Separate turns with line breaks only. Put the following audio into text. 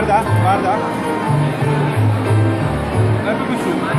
Guarda, guarda. Dá para o